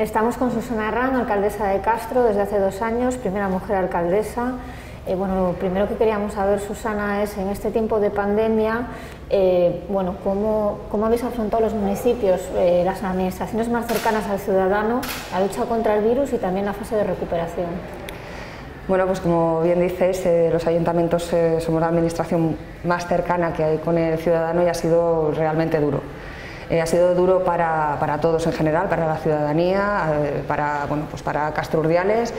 Estamos con Susana Herrán, alcaldesa de Castro desde hace dos años, primera mujer alcaldesa. Eh, bueno, lo primero que queríamos saber, Susana, es en este tiempo de pandemia, eh, bueno, ¿cómo, ¿cómo, habéis afrontado los municipios, eh, las administraciones más cercanas al ciudadano, la lucha contra el virus y también la fase de recuperación? Bueno, pues como bien dices, los ayuntamientos somos la administración más cercana que hay con el ciudadano y ha sido realmente duro. Ha sido duro para, para, todos en general, para la ciudadanía, para, bueno, pues para Castro Urdiales,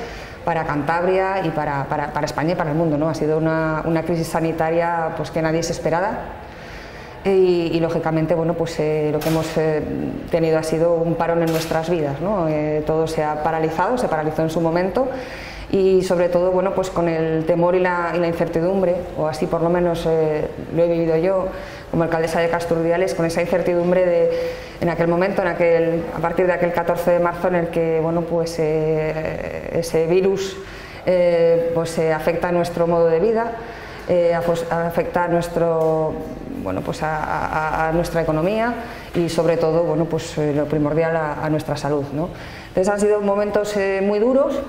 para Cantabria y para, para, España y para el mundo. ¿no? Ha sido una, una crisis sanitaria pues, que nadie se esperaba y, lógicamente bueno, pues, eh, lo que hemos eh, tenido ha sido un parón en nuestras vidas. ¿no? Eh, todo se ha paralizado, se paralizó en su momento y sobre todo bueno, pues con el temor y la, y la incertidumbre, o así por lo menos lo he vivido yo como alcaldesa de Casturdiales, con esa incertidumbre de en aquel momento, en aquel, a partir de aquel 14 de marzo en el que bueno, pues, ese virus pues, afecta a nuestro modo de vida, afecta a nuestro bueno, pues a, nuestra economía y sobre todo bueno, pues, eh, lo primordial a, nuestra salud. ¿no? Entonces han sido momentos eh, muy duros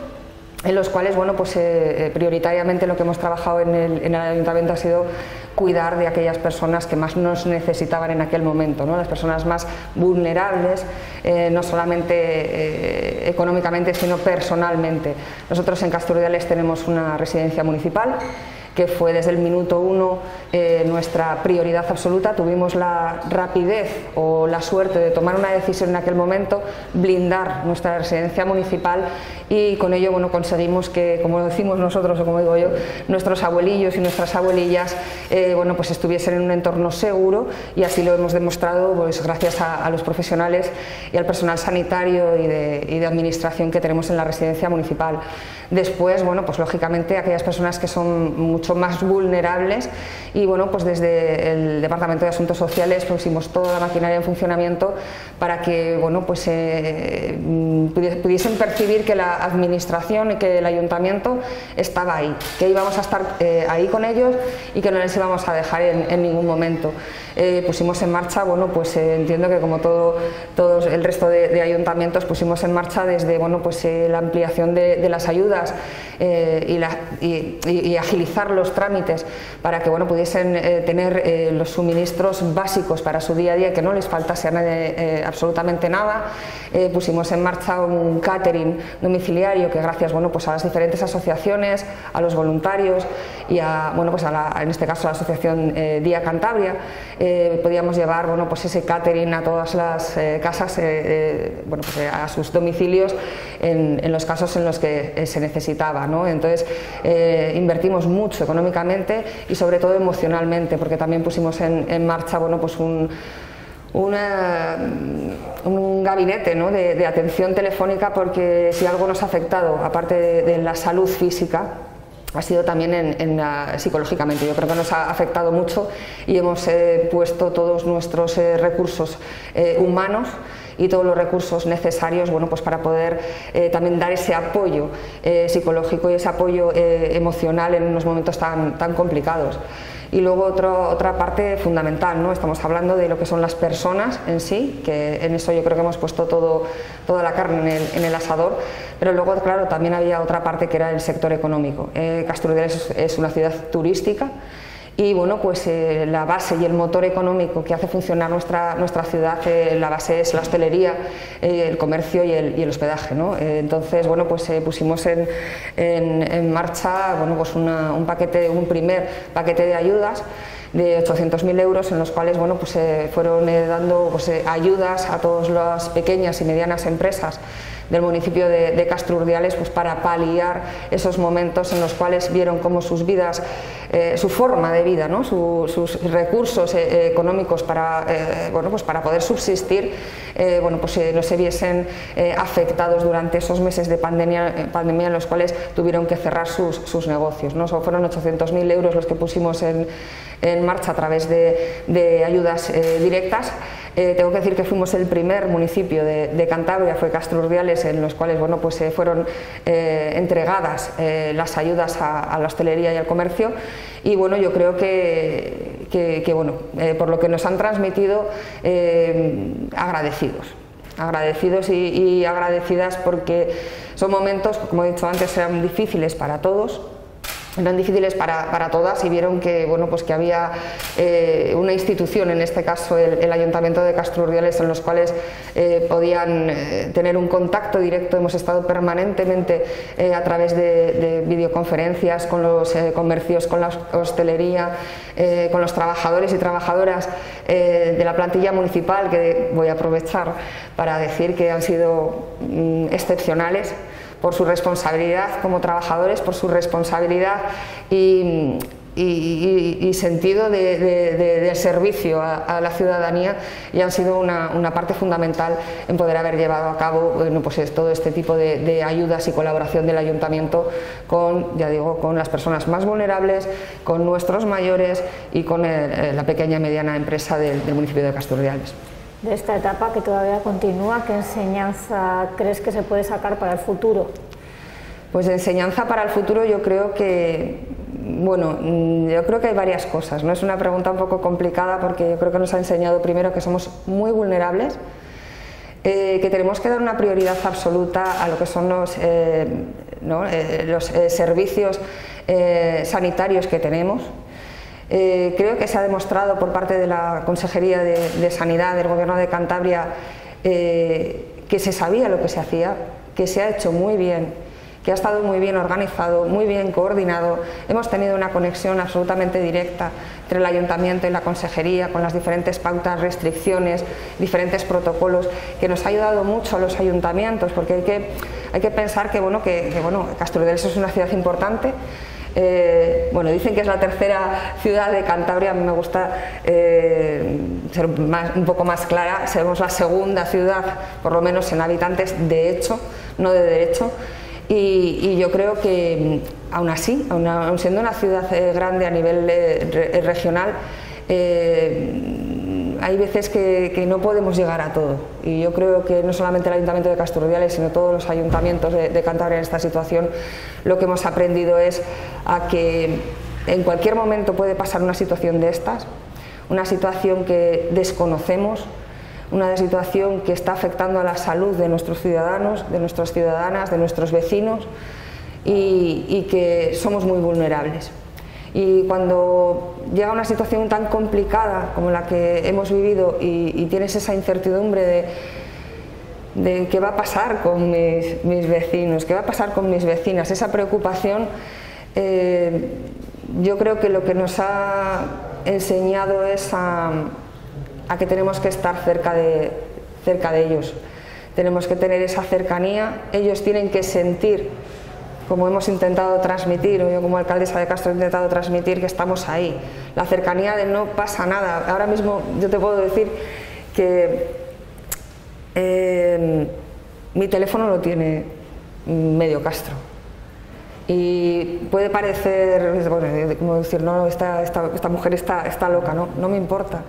en los cuales bueno, pues, eh, prioritariamente lo que hemos trabajado en el, ayuntamiento ha sido cuidar de aquellas personas que más nos necesitaban en aquel momento, ¿no? las personas más vulnerables, no solamente económicamente, sino personalmente. Nosotros en Casturdiales tenemos una residencia municipal que fue desde el minuto uno eh, nuestra prioridad absoluta. Tuvimos la rapidez o la suerte de tomar una decisión en aquel momento, blindar nuestra residencia municipal y con ello bueno, conseguimos que, como decimos nosotros o como digo yo, nuestros abuelillos y nuestras abuelillas eh, bueno, pues estuviesen en un entorno seguro y así lo hemos demostrado pues, gracias a, los profesionales y al personal sanitario y de, y de administración que tenemos en la residencia municipal. Después, bueno, pues lógicamente aquellas personas que son mucho más vulnerables y bueno, pues desde el Departamento de Asuntos Sociales pusimos toda la maquinaria en funcionamiento para que bueno, pues eh, pudiesen percibir que la administración y que el ayuntamiento estaba ahí, que íbamos a estar eh, ahí con ellos y que no les íbamos a dejar en, ningún momento. Eh, pusimos en marcha, bueno, pues entiendo que como todo, todo el resto de, ayuntamientos pusimos en marcha desde bueno, pues, la ampliación de las ayudas eh, y, agilizar los trámites para que bueno, pudiesen eh, tener eh, los suministros básicos para su día a día que no les faltase absolutamente nada. pusimos en marcha un catering domiciliario que gracias bueno, pues a las diferentes asociaciones, a los voluntarios y a, bueno, pues a en este caso a la asociación Día Cantabria, podíamos llevar bueno, pues ese catering a todas las casas, bueno, pues a sus domicilios en, los casos en los que se necesita necesitaba. ¿no? Entonces eh, invertimos mucho económicamente y sobre todo emocionalmente, porque también pusimos en, marcha bueno, pues un, un gabinete ¿no? de, atención telefónica porque si algo nos ha afectado, aparte de, la salud física, ha sido también en, psicológicamente. Yo creo que nos ha afectado mucho y hemos eh, puesto todos nuestros eh, recursos humanos y todos los recursos necesarios bueno, pues para poder eh, también dar ese apoyo eh, psicológico y ese apoyo eh, emocional en unos momentos tan, tan complicados. Y luego otra parte fundamental, ¿no? estamos hablando de lo que son las personas en sí, que en eso yo creo que hemos puesto todo, toda la carne en el, en el asador, pero luego, claro, también había otra parte que era el sector económico. Eh, es una ciudad turística, y bueno, pues eh, la base y el motor económico que hace funcionar nuestra, nuestra ciudad, eh, la base es la hostelería, eh, el comercio y el, y el hospedaje. ¿no? entonces, bueno, pues pusimos en, en, marcha bueno, pues un paquete, un primer paquete de ayudas de 800.000 euros en los cuales bueno, pues, fueron dando pues, ayudas a todas las pequeñas y medianas empresas del municipio de, de Castro Urdiales pues para paliar esos momentos en los cuales vieron cómo sus vidas, eh, su forma de vida, ¿no? sus recursos eh, económicos para, eh, bueno, pues para poder subsistir bueno, pues, no se viesen afectados durante esos meses de pandemia, pandemia en los cuales tuvieron que cerrar sus, sus negocios. ¿no? fueron 800.000 euros los que pusimos en, en marcha a través de, de ayudas directas. Eh, tengo que decir que fuimos el primer municipio de, Cantabria, fue Castro Urdiales, en los cuales bueno, pues, eh, fueron eh, entregadas las ayudas a, la hostelería y al comercio. Y bueno, yo creo que, bueno, por lo que nos han transmitido, agradecidos agradecidos y, agradecidas porque son momentos, como he dicho antes, eran difíciles para todos, eran difíciles para, para, todas y vieron que, bueno, pues que había eh, una institución, en este caso el, Ayuntamiento de Castro Urdiales, en los cuales eh, podían eh, tener un contacto directo. Hemos estado permanentemente a través de, videoconferencias con los comercios, con la hostelería, con los trabajadores y trabajadoras de la plantilla municipal, que voy a aprovechar para decir que han sido mm, excepcionales por su responsabilidad como trabajadores, por su responsabilidad y, sentido de, servicio a, la ciudadanía y han sido una, parte fundamental en poder haber llevado a cabo bueno, pues todo este tipo de, ayudas y colaboración del ayuntamiento con, ya digo, con las personas más vulnerables, con nuestros mayores y con la pequeña y mediana empresa del, municipio de Casturdiales de esta etapa que todavía continúa, ¿qué enseñanza crees que se puede sacar para el futuro? Pues enseñanza para el futuro yo creo que, bueno, yo creo que hay varias cosas, ¿no? Es una pregunta un poco complicada porque yo creo que nos ha enseñado primero que somos muy vulnerables, eh, que tenemos que dar una prioridad absoluta a lo que son los, eh, eh, los servicios sanitarios que tenemos, eh, creo que se ha demostrado por parte de la Consejería de, Sanidad del Gobierno de Cantabria eh, que se sabía lo que se hacía, que se ha hecho muy bien, que ha estado muy bien organizado, muy bien coordinado. Hemos tenido una conexión absolutamente directa entre el Ayuntamiento y la Consejería con las diferentes pautas, restricciones, diferentes protocolos, que nos ha ayudado mucho a los ayuntamientos, porque hay que, hay que pensar que, bueno, que, que bueno, es una ciudad importante, eh, bueno, dicen que es la tercera ciudad de Cantabria, a mí me gusta eh, ser un poco más clara, somos la segunda ciudad, por lo menos en habitantes, de hecho, no de derecho, y, yo creo que aún así, aún, siendo una ciudad eh, grande a nivel regional, hay veces que, no podemos llegar a todo y yo creo que no solamente el Ayuntamiento de Casturdiales, sino todos los ayuntamientos de, Cantabria en esta situación, lo que hemos aprendido es a que en cualquier momento puede pasar una situación de estas, una situación que desconocemos, una situación que está afectando a la salud de nuestros ciudadanos, de nuestras ciudadanas, de nuestros vecinos y que somos muy vulnerables. Y cuando llega una situación tan complicada como la que hemos vivido y, tienes esa incertidumbre de, qué va a pasar con mis, vecinos, qué va a pasar con mis vecinas, esa preocupación, eh, yo creo que lo que nos ha enseñado es a, que tenemos que estar cerca de, cerca de ellos, tenemos que tener esa cercanía, ellos tienen que sentir como hemos intentado transmitir, o yo como alcaldesa de Castro he intentado transmitir que estamos ahí. La cercanía de no pasa nada. Ahora mismo yo te puedo decir que eh, mi teléfono lo tiene medio Castro. Y puede parecer, bueno, como decir, no, esta, esta, mujer está, está loca, no, no me importa.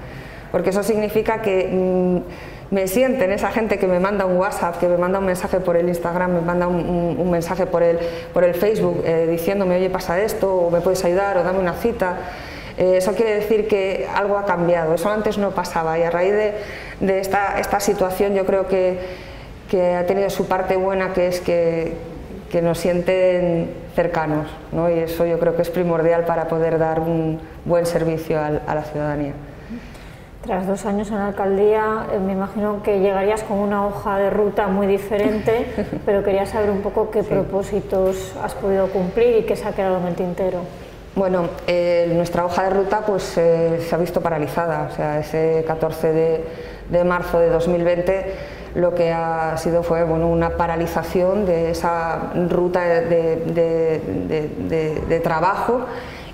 Porque eso significa que mm, me sienten esa gente que me manda un WhatsApp, que me manda un mensaje por el Instagram, me manda un, mensaje por el, Facebook eh, diciéndome, oye, pasa esto, o me puedes ayudar, o dame una cita. Eh, eso quiere decir que algo ha cambiado, eso antes no pasaba y a raíz de, esta, situación yo creo que, ha tenido su parte buena, que es que, que nos sienten cercanos ¿no? y eso yo creo que es primordial para poder dar un buen servicio a la ciudadanía. Tras dos años en la alcaldía, eh, me imagino que llegarías con una hoja de ruta muy diferente, pero quería saber un poco qué propósitos has podido cumplir y qué se ha quedado en el tintero. Bueno, eh, nuestra hoja de ruta pues, eh, se ha visto paralizada. O sea, ese 14 de, marzo de 2020 lo que ha sido fue bueno, una paralización de esa ruta de, de trabajo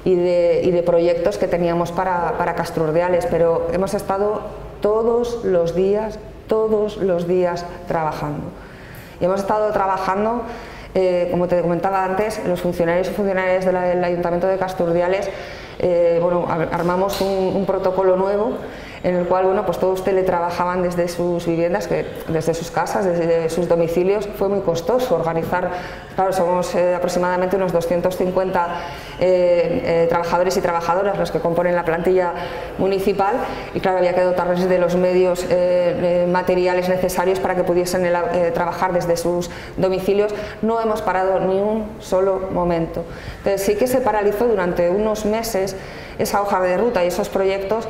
y de, proyectos que teníamos para, para Castrurdeales, pero hemos estado todos los días, todos los días trabajando. Y hemos estado trabajando, eh, como te comentaba antes, los funcionarios y funcionarias del Ayuntamiento de Casturdiales, eh, bueno, armamos un, protocolo nuevo en el cual bueno, pues todos teletrabajaban desde sus viviendas, desde sus casas, desde sus domicilios. Fue muy costoso organizar, claro, somos eh, aproximadamente unos 250 eh, eh, trabajadores y trabajadoras los que componen la plantilla municipal y claro, había que dotarles de los medios materiales necesarios para que pudiesen trabajar desde sus domicilios. No hemos parado ni un solo momento. Entonces sí que se paralizó durante unos meses esa hoja de ruta y esos proyectos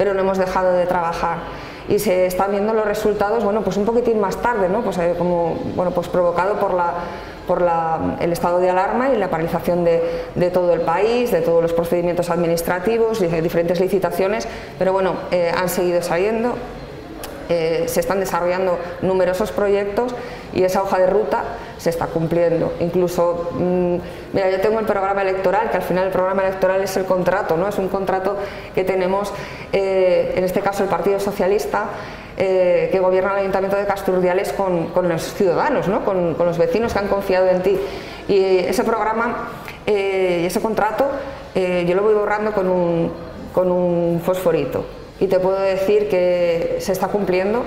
pero no hemos dejado de trabajar y se están viendo los resultados bueno pues un poquitín más tarde ¿no? pues, eh, como bueno pues provocado por la por la, el estado de alarma y la paralización de, todo el país, de todos los procedimientos administrativos, de diferentes licitaciones, pero bueno, eh, han seguido saliendo, eh, se están desarrollando numerosos proyectos y esa hoja de ruta se está cumpliendo. Incluso, mm, mira, yo tengo el programa electoral, que al final el programa electoral es el contrato, ¿no? es un contrato que tenemos, eh, en este caso el Partido Socialista, eh, que gobierna el Ayuntamiento de Casturdiales con, los ciudadanos, ¿no? con, con, los vecinos que han confiado en ti. Y ese programa y ese contrato yo lo voy borrando con un, con un fosforito y te puedo decir que se está cumpliendo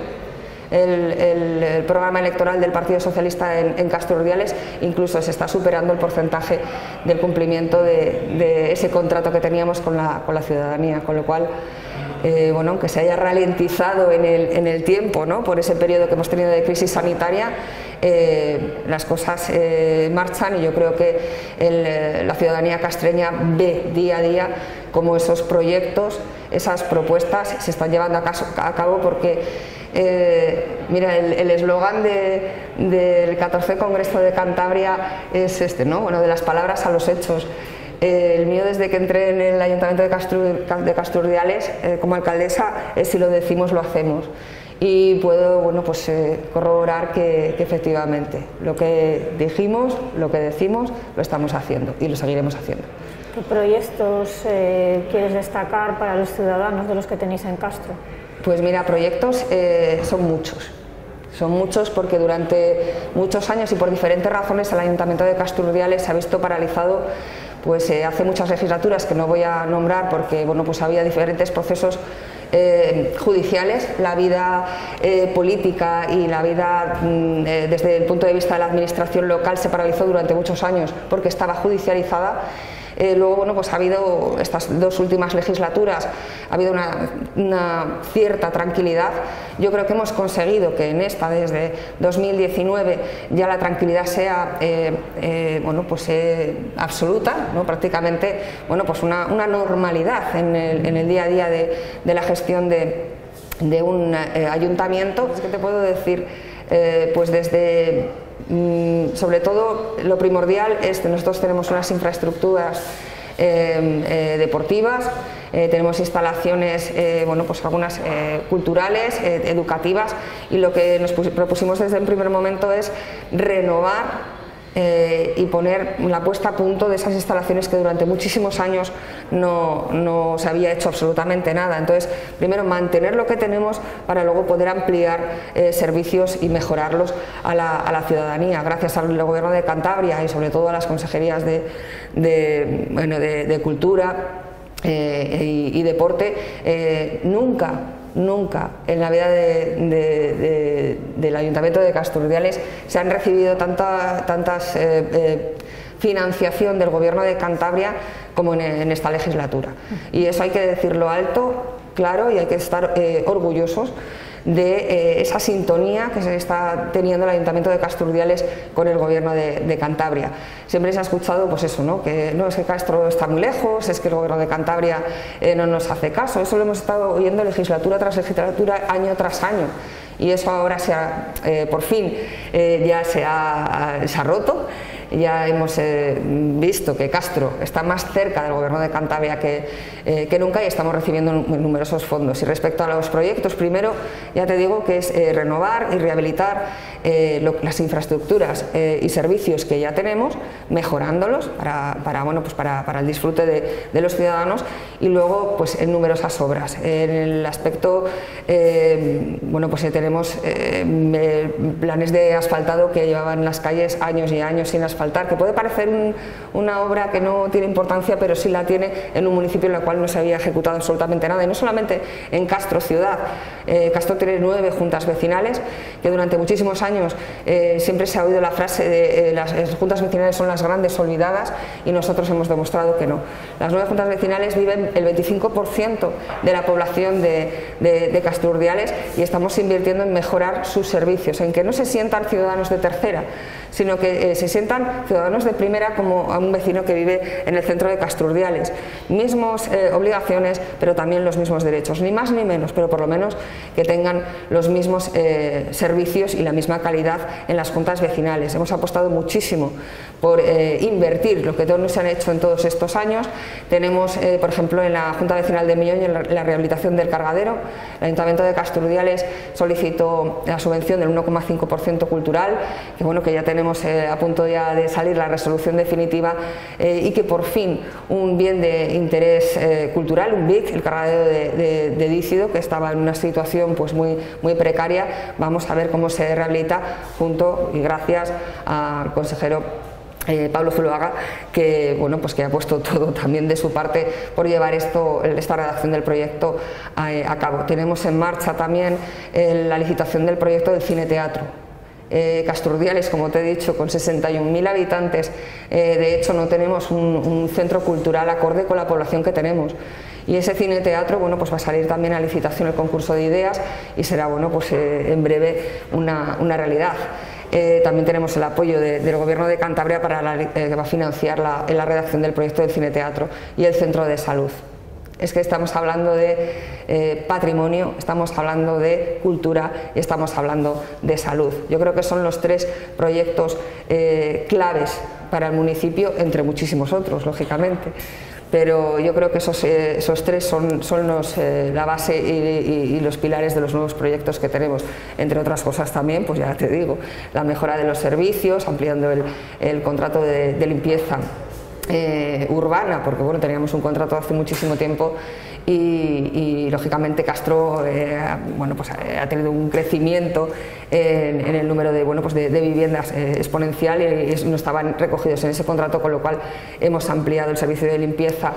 el, programa electoral del Partido Socialista en, en Castro Urdiales, incluso se está superando el porcentaje del cumplimiento de, ese contrato que teníamos con la, con la ciudadanía, con lo cual eh, bueno, aunque se haya ralentizado en el, en el tiempo ¿no? por ese periodo que hemos tenido de crisis sanitaria, eh, las cosas eh, marchan y yo creo que la ciudadanía castreña ve día a día cómo esos proyectos, esas propuestas se están llevando a, cabo porque mira, el eslogan del 14 Congreso de Cantabria es este, ¿no? bueno, de las palabras a los hechos. Eh, el mío desde que entré en el Ayuntamiento de, Casturdiales de eh, como alcaldesa es si lo decimos lo hacemos y puedo bueno, pues, eh, corroborar que, efectivamente lo que dijimos, lo que decimos, lo estamos haciendo y lo seguiremos haciendo. ¿Qué proyectos quieres destacar para los ciudadanos de los que tenéis en Castro? Pues mira, proyectos son muchos. Son muchos porque durante muchos años y por diferentes razones el Ayuntamiento de Casturdiales se ha visto paralizado pues eh, hace muchas legislaturas que no voy a nombrar porque bueno, pues había diferentes procesos eh, judiciales, la vida eh, política y la vida mm, desde el punto de vista de la administración local se paralizó durante muchos años porque estaba judicializada eh, luego, bueno, pues ha habido estas dos últimas legislaturas, ha habido una, cierta tranquilidad. Yo creo que hemos conseguido que en esta, desde 2019, ya la tranquilidad sea eh, eh, bueno, pues, absoluta, ¿no? prácticamente bueno, pues una, normalidad en el, día a día de, la gestión de, un ayuntamiento. ¿Qué te puedo decir? pues desde sobre todo lo primordial es que nosotros tenemos unas infraestructuras eh, eh, deportivas, eh, tenemos instalaciones, bueno, pues algunas culturales, educativas y lo que nos propusimos desde el primer momento es renovar eh, y poner la puesta a punto de esas instalaciones que durante muchísimos años no, se había hecho absolutamente nada. Entonces, primero mantener lo que tenemos para luego poder ampliar eh, servicios y mejorarlos a la, ciudadanía. Gracias al gobierno de Cantabria y sobre todo a las consejerías de, de, cultura eh, y, deporte, nunca nunca en la vida del Ayuntamiento de Casturdiales se han recibido tanta, tantas eh, eh, financiación del Gobierno de Cantabria como en, esta legislatura. Y eso hay que decirlo alto, claro, y hay que estar eh, orgullosos de eh, esa sintonía que se está teniendo el Ayuntamiento de Casturdiales con el Gobierno de, Cantabria. Siempre se ha escuchado pues eso, ¿no? que no es que Castro está muy lejos, es que el Gobierno de Cantabria eh, no nos hace caso. Eso lo hemos estado oyendo legislatura tras legislatura, año tras año y eso ahora se ha, eh, por fin ya se ha, se ha roto ya hemos eh, visto que Castro está más cerca del gobierno de Cantabria que, eh, que, nunca y estamos recibiendo numerosos fondos. Y respecto a los proyectos, primero ya te digo que es eh, renovar y rehabilitar las infraestructuras y servicios que ya tenemos, mejorándolos para, bueno, pues para, el disfrute de, los ciudadanos y luego pues en numerosas obras. En el aspecto, bueno, pues tenemos planes de asfaltado que llevaban las calles años y años sin asfaltar, que puede parecer una obra que no tiene importancia, pero sí la tiene en un municipio en el cual no se había ejecutado absolutamente nada, y no solamente en Castro ciudad, eh, Castro tiene nueve juntas vecinales, que durante muchísimos años eh, siempre se ha oído la frase de eh, las, juntas vecinales son las grandes olvidadas y nosotros hemos demostrado que no. Las nueve juntas vecinales viven el 25% de la población de, de, de Castro Urdiales y estamos invirtiendo en mejorar sus servicios, en que no se sientan ciudadanos de tercera, sino que eh, se sientan ciudadanos de primera como a un vecino que vive en el centro de Casturdiales. Mismos eh, obligaciones, pero también los mismos derechos, ni más ni menos, pero por lo menos que tengan los mismos eh, servicios y la misma calidad en las juntas vecinales. Hemos apostado muchísimo por invertir lo que todos se han hecho en todos estos años. Tenemos, por ejemplo, en la Junta Vecinal de Millón la, la rehabilitación del cargadero. El Ayuntamiento de Casturdiales solicitó la subvención del 1,5% cultural, que bueno, que ya tenemos eh, a punto ya de salir la resolución definitiva eh, y que por fin un bien de interés eh, cultural, un BIC, el cargadero de, Dícido, que estaba en una situación pues muy, muy precaria, vamos a ver cómo se rehabilita junto y gracias al consejero Pablo Zuluaga, que, bueno, pues que ha puesto todo también de su parte por llevar esto, esta redacción del proyecto a, cabo. Tenemos en marcha también la licitación del proyecto del cine-teatro eh, Casturdiales, como te he dicho, con 61.000 habitantes, eh, de hecho no tenemos un, centro cultural acorde con la población que tenemos. Y ese cine teatro bueno, pues va a salir también a licitación el concurso de ideas y será bueno, pues, eh, en breve una, realidad. también tenemos el apoyo del Gobierno de Cantabria para que va a financiar la, la redacción del proyecto del cine teatro y el centro de salud es que estamos hablando de eh, patrimonio, estamos hablando de cultura y estamos hablando de salud. Yo creo que son los tres proyectos eh, claves para el municipio, entre muchísimos otros, lógicamente. Pero yo creo que esos, eh, tres son, la base y, los pilares de los nuevos proyectos que tenemos. Entre otras cosas también, pues ya te digo, la mejora de los servicios, ampliando el, contrato de limpieza eh, urbana, porque bueno, teníamos un contrato hace muchísimo tiempo y, lógicamente Castro eh, bueno, pues ha tenido un crecimiento en, el número de, bueno, pues de, viviendas eh, exponencial y, no estaban recogidos en ese contrato, con lo cual hemos ampliado el servicio de limpieza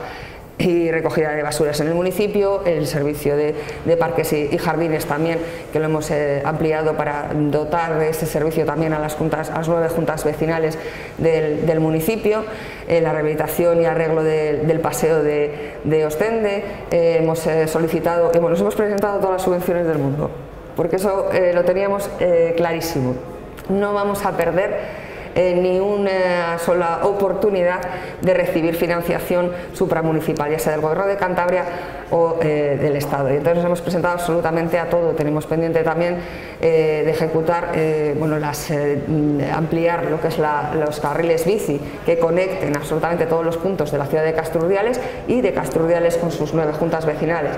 y recogida de basuras en el municipio, el servicio de, parques y, jardines también, que lo hemos eh, ampliado para dotar de este servicio también a las, juntas, a las nueve juntas vecinales del, municipio, eh, la rehabilitación y arreglo del paseo de, Ostende, eh, hemos solicitado, bueno, nos hemos presentado todas las subvenciones del mundo, porque eso lo teníamos clarísimo. No vamos a perder ni una sola oportunidad de recibir financiación supramunicipal, ya sea del Gobierno de Cantabria o eh, del Estado. Y entonces nos hemos presentado absolutamente a todo. Tenemos pendiente también eh, de ejecutar, eh, bueno, las, ampliar lo que es los carriles bici que conecten absolutamente todos los puntos de la ciudad de Casturdiales y de Casturdiales con sus nueve juntas vecinales.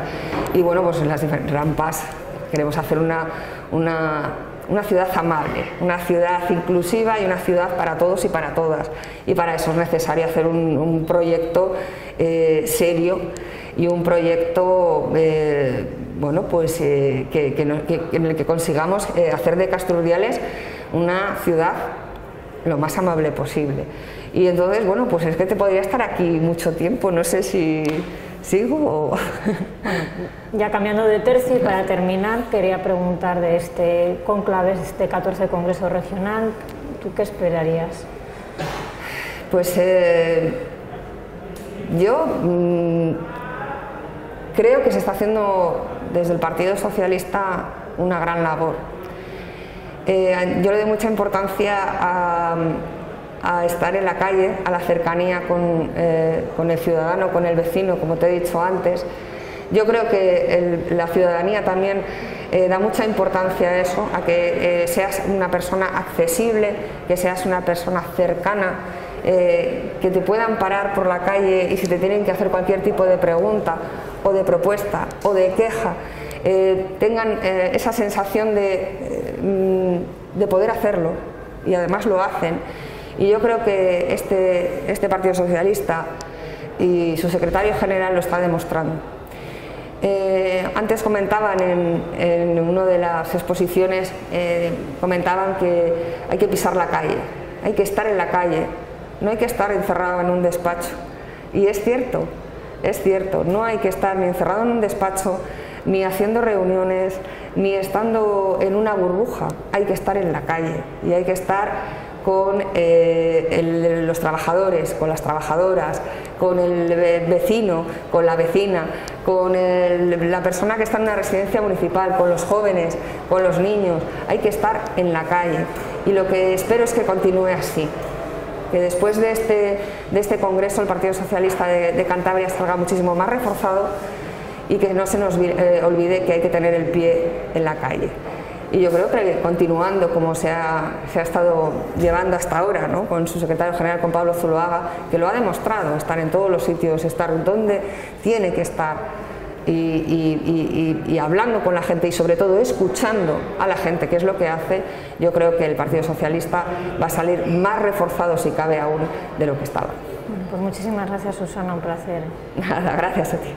Y bueno, pues en las diferentes rampas queremos hacer una, una una ciudad amable, una ciudad inclusiva y una ciudad para todos y para todas. Y para eso es necesario hacer un, proyecto eh, serio y un proyecto eh, bueno, pues, eh, que, en el que consigamos hacer de Casturdiales una ciudad lo más amable posible. Y entonces, bueno, pues es que te podría estar aquí mucho tiempo, no sé si ¿Sigo ya cambiando de tercio y para terminar quería preguntar de este conclave, este 14 Congreso Regional, ¿tú qué esperarías? Pues eh, yo mm, creo que se está haciendo desde el Partido Socialista una gran labor. Eh, yo le doy mucha importancia a a estar en la calle, a la cercanía eh, con, el ciudadano, con el vecino, como te he dicho antes. Yo creo que la ciudadanía también eh, da mucha importancia a eso, a que eh, seas una persona accesible, que seas una persona cercana, que te puedan parar por la calle y si te tienen que hacer cualquier tipo de pregunta o de propuesta o de queja, tengan esa sensación de mm, de poder hacerlo y además lo hacen. Y yo creo que este, este Partido Socialista y su secretario general lo está demostrando. Eh, antes comentaban en, en, una de las exposiciones, eh, comentaban que hay que pisar la calle, hay que estar en la calle, no hay que estar encerrado en un despacho. Y es cierto, es cierto, no hay que estar ni encerrado en un despacho, ni haciendo reuniones, ni estando en una burbuja, hay que estar en la calle y hay que estar con eh, los trabajadores, con las trabajadoras, con el vecino, con la vecina, con la persona que está en una residencia municipal, con los jóvenes, con los niños. Hay que estar en la calle y lo que espero es que continúe así. Que después de este, de este Congreso el Partido Socialista de, Cantabria salga muchísimo más reforzado y que no se nos eh, olvide que hay que tener el pie en la calle. Y yo creo que continuando como se ha, se ha estado llevando hasta ahora, ¿no? con su secretario general, con Pablo Zuloaga, que lo ha demostrado, estar en todos los sitios, estar donde tiene que estar. Y, y, y, hablando con la gente y sobre todo escuchando a la gente, que es lo que hace, yo creo que el Partido Socialista va a salir más reforzado, si cabe aún, de lo que estaba. pues muchísimas gracias, Susana, un placer. Nada, gracias a ti.